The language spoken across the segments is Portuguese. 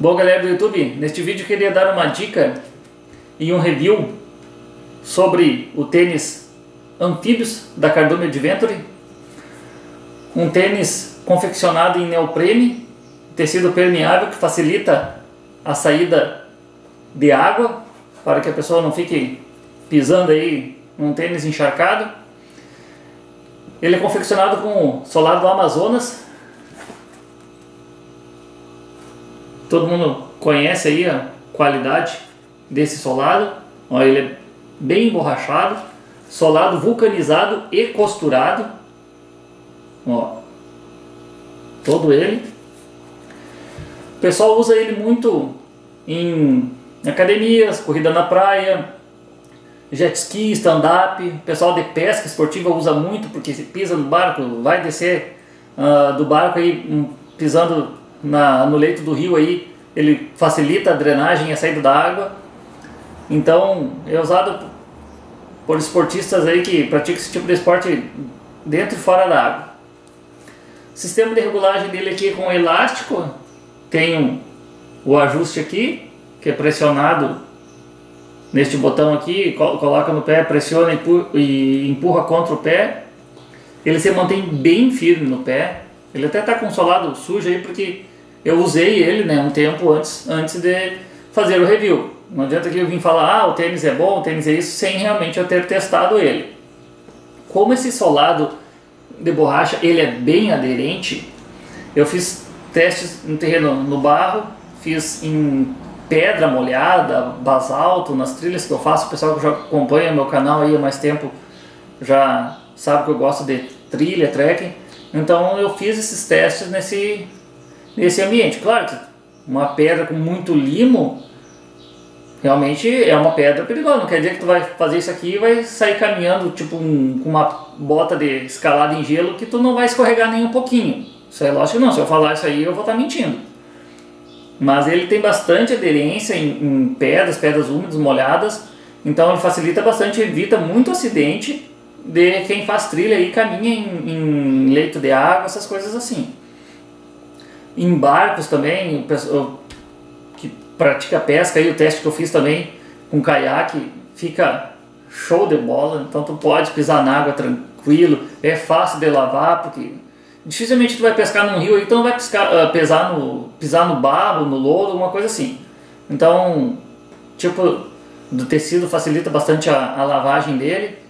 Bom galera do YouTube, neste vídeo eu queria dar uma dica e um review sobre o tênis Amphibious da Cardume Adventure. Um tênis confeccionado em neoprene, tecido permeável que facilita a saída de água para que a pessoa não fique pisando aí num tênis encharcado. Ele é confeccionado com solado do Amazonas Todo mundo conhece aí a qualidade desse solado. Ó, ele é bem emborrachado, solado vulcanizado e costurado. Ó, todo ele. O pessoal usa ele muito em academias, corrida na praia, jet ski, stand-up. O pessoal de pesca esportiva usa muito porque pisa no barco, vai descer uh, do barco aí um, pisando na, no leito do rio aí, ele facilita a drenagem e a saída da água. Então, é usado por esportistas aí que praticam esse tipo de esporte dentro e fora da água. O sistema de regulagem dele aqui é com elástico, tem um, o ajuste aqui, que é pressionado neste botão aqui, coloca no pé, pressiona e empurra contra o pé. Ele se mantém bem firme no pé. Ele até está com o solado sujo aí porque eu usei ele né, um tempo antes, antes de fazer o review. Não adianta que eu vim falar, ah, o tênis é bom, o tênis é isso, sem realmente eu ter testado ele. Como esse solado de borracha, ele é bem aderente, eu fiz testes no terreno no barro, fiz em pedra molhada, basalto, nas trilhas que eu faço, o pessoal que já acompanha meu canal aí há mais tempo já sabe que eu gosto de trilha, trekking, então eu fiz esses testes nesse, nesse ambiente. Claro que uma pedra com muito limo realmente é uma pedra perigosa. Não quer dizer que tu vai fazer isso aqui e vai sair caminhando tipo um, com uma bota de escalada em gelo que tu não vai escorregar nem um pouquinho. Isso é lógico não. Se eu falar isso aí eu vou estar mentindo. Mas ele tem bastante aderência em, em pedras, pedras úmidas, molhadas. Então ele facilita bastante, evita muito acidente de quem faz trilha e caminha em, em leito de água, essas coisas assim. Em barcos também, o que pratica pesca, aí o teste que eu fiz também com caiaque, fica show de bola. Então tu pode pisar na água tranquilo, é fácil de lavar, porque dificilmente tu vai pescar num rio, então vai pescar, uh, pesar no, pisar no barro, no lodo, alguma coisa assim. Então, tipo, do tecido facilita bastante a, a lavagem dele.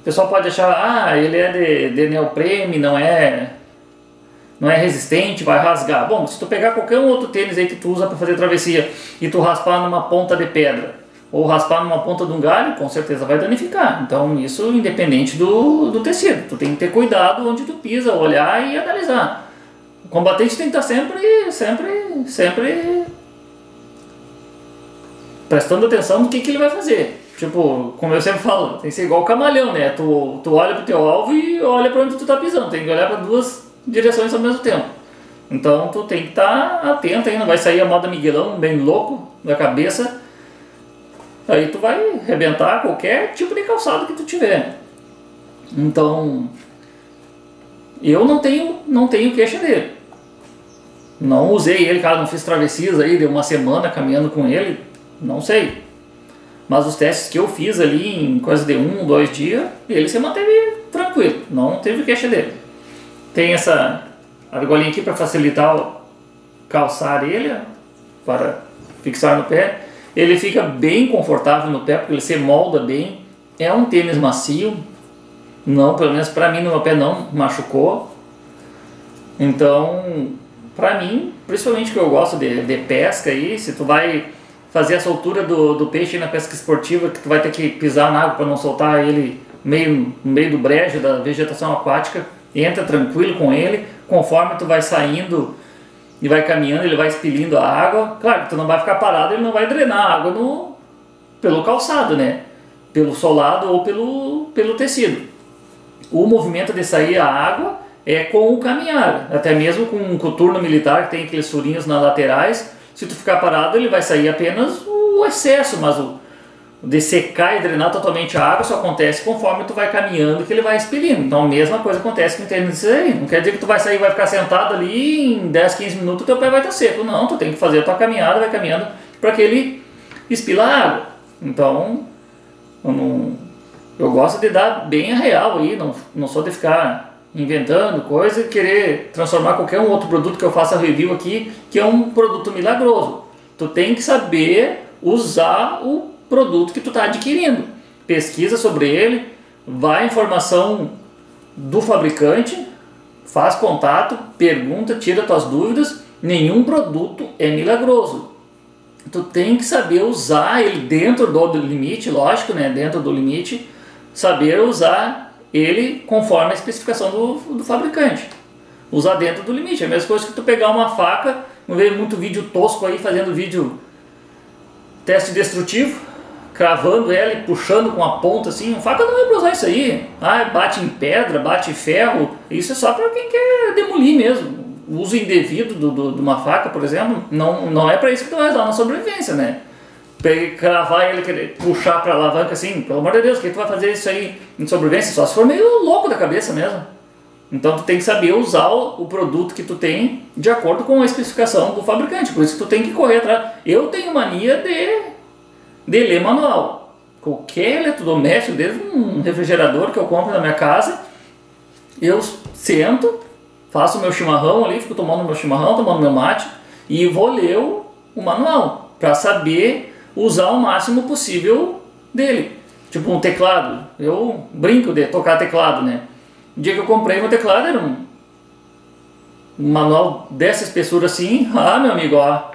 O pessoal pode achar, ah, ele é de, de neoprene, não é não é resistente, vai rasgar. Bom, se tu pegar qualquer outro tênis aí que tu usa para fazer travessia e tu raspar numa ponta de pedra ou raspar numa ponta de um galho, com certeza vai danificar. Então isso independente do, do tecido. Tu tem que ter cuidado onde tu pisa, olhar e analisar. O combatente tem que estar sempre, sempre, sempre prestando atenção no que, que ele vai fazer. Tipo, como eu sempre falo, tem que ser igual o camalhão, né? Tu, tu olha pro teu alvo e olha para onde tu tá pisando. Tem que olhar para duas direções ao mesmo tempo. Então tu tem que estar tá atento aí, não vai sair a moda Miguelão bem louco da cabeça. Aí tu vai arrebentar qualquer tipo de calçado que tu tiver. Então eu não tenho, não tenho queixa dele. Não usei ele, cara, não fiz travessias aí de uma semana caminhando com ele, não sei. Mas os testes que eu fiz ali em coisa de um, dois dias, ele se manteve tranquilo, não teve queixa dele. Tem essa argolinha aqui para facilitar calçar ele, para fixar no pé. Ele fica bem confortável no pé, porque ele se molda bem. É um tênis macio, não, pelo menos para mim no meu pé não machucou. Então, para mim, principalmente que eu gosto de, de pesca aí, se tu vai fazer a soltura do, do peixe na pesca esportiva, que tu vai ter que pisar na água para não soltar ele meio, no meio do brejo da vegetação aquática, entra tranquilo com ele, conforme tu vai saindo e vai caminhando, ele vai expelindo a água. Claro que tu não vai ficar parado, ele não vai drenar a água no, pelo calçado, né? Pelo solado ou pelo, pelo tecido. O movimento de sair a água é com o caminhar, até mesmo com um coturno militar que tem aqueles furinhos nas laterais. Se tu ficar parado, ele vai sair apenas o excesso, mas o, de secar e drenar totalmente a água só acontece conforme tu vai caminhando que ele vai expelindo. Então a mesma coisa acontece com o tênis aí. Não quer dizer que tu vai sair vai ficar sentado ali em 10, 15 minutos teu pé vai estar seco. Não, tu tem que fazer a tua caminhada, vai caminhando para que ele expila a água. Então, eu, não, eu gosto de dar bem a real aí, não, não sou de ficar inventando coisa e querer transformar qualquer um outro produto que eu faça review aqui, que é um produto milagroso. Tu tem que saber usar o produto que tu está adquirindo. Pesquisa sobre ele, vai a informação do fabricante, faz contato, pergunta, tira tuas dúvidas. Nenhum produto é milagroso. Tu tem que saber usar ele dentro do limite, lógico, né? Dentro do limite, saber usar ele conforme a especificação do, do fabricante. Usar dentro do limite. É a mesma coisa que tu pegar uma faca, não vejo muito vídeo tosco aí fazendo vídeo teste destrutivo cravando ela e puxando com a ponta assim. Faca não é pra usar isso aí. Ah, bate em pedra, bate em ferro. Isso é só para quem quer demolir mesmo. O uso indevido do, do, de uma faca, por exemplo, não, não é para isso que tu vai usar na sobrevivência, né? Pegar, cravar ele, querer puxar para alavanca assim, pelo amor de Deus, que tu vai fazer isso aí em sobrevivência? Só se for meio louco da cabeça mesmo. Então tu tem que saber usar o, produto que tu tem de acordo com a especificação do fabricante. Por isso tu tem que correr atrás. Eu tenho mania de de ler manual. Qualquer eletrodoméstico, desde um refrigerador que eu compro na minha casa, eu sento, faço meu chimarrão ali, fico tomando meu chimarrão, tomando meu mate e vou ler o, o manual para saber usar o máximo possível dele. Tipo um teclado, eu brinco de tocar teclado, né? O dia que eu comprei meu teclado era um, manual dessa espessura assim, ah meu amigo, ó,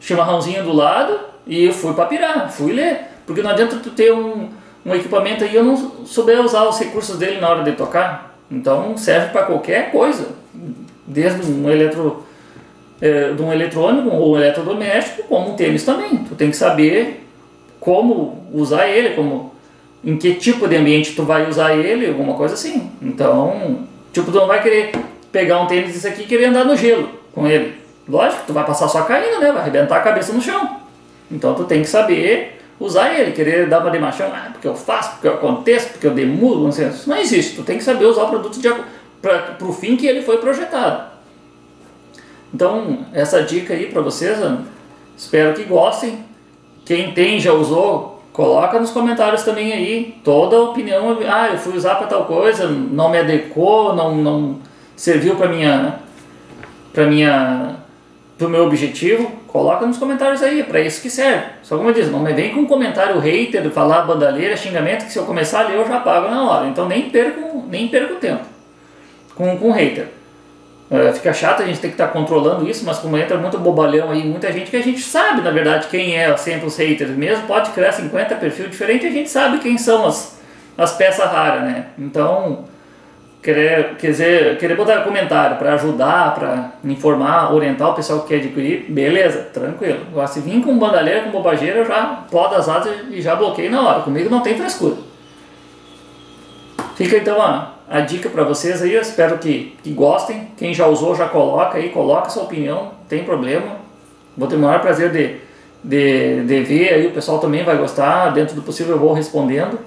chimarrãozinho do lado, e eu fui para pirar, fui ler. Porque não adianta tu ter um, um equipamento aí e eu não souber usar os recursos dele na hora de tocar. Então serve para qualquer coisa. Desde um eletro, é, de um eletrônico ou um eletrodoméstico, como um tênis também. Tu tem que saber como usar ele, como em que tipo de ambiente tu vai usar ele, alguma coisa assim. Então, tipo, tu não vai querer pegar um tênis desse aqui e querer andar no gelo com ele. Lógico, tu vai passar só caindo, né? Vai arrebentar a cabeça no chão. Então tu tem que saber usar ele, querer dar uma de machão, ah, porque eu faço, porque eu aconteço, porque eu demudo, não sei. Isso não existe. Tu tem que saber usar o produto para o fim que ele foi projetado. Então, essa dica aí para vocês, espero que gostem. Quem tem, já usou, coloca nos comentários também aí toda a opinião. Ah, eu fui usar para tal coisa, não me adequou, não, não serviu para minha para minha pro meu objetivo, coloca nos comentários aí, é para isso que serve. Só como eu disse, não me vem com um comentário hater, falar bandalheira, xingamento, que se eu começar a ler eu já pago na hora. Então nem perco, nem perco tempo com, com hater. É, fica chato a gente ter que estar tá controlando isso, mas como entra muito bobalhão aí, muita gente que a gente sabe, na verdade, quem é sempre os haters mesmo, pode criar 50 perfis diferentes, a gente sabe quem são as, as peças raras, né? Então, querer, querer, querer botar comentário para ajudar, para informar, orientar o pessoal que quer adquirir, beleza, tranquilo. Agora, se vir com bandalheira, com bobageira, eu já podo as asas e já bloqueei na hora. Comigo não tem frescura. Fica então a, a dica para vocês aí, eu espero que, que gostem. Quem já usou, já coloca aí, coloca sua opinião, tem problema. Vou ter o maior prazer de, de, de ver aí, o pessoal também vai gostar, dentro do possível eu vou respondendo.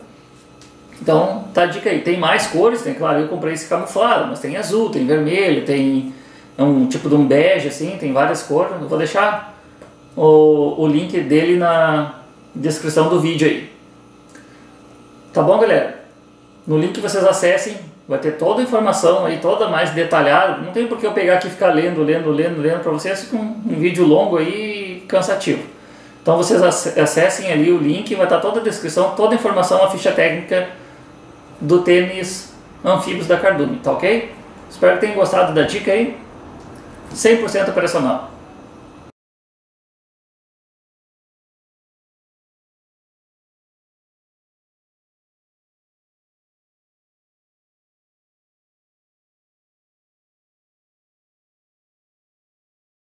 Então, tá a dica aí. Tem mais cores, tem, claro, eu comprei esse camuflado, mas tem azul, tem vermelho, tem é um tipo de um bege, assim, tem várias cores. Eu vou deixar o, o link dele na descrição do vídeo aí. Tá bom, galera? No link que vocês acessem, vai ter toda a informação aí, toda mais detalhada. Não tem por que eu pegar aqui e ficar lendo, lendo, lendo, lendo para vocês, com um vídeo longo aí cansativo. Então vocês acessem ali o link, vai estar toda a descrição, toda a informação, a ficha técnica do tênis anfíbios da Cardume, tá ok? Espero que tenham gostado da dica aí. 100% operacional.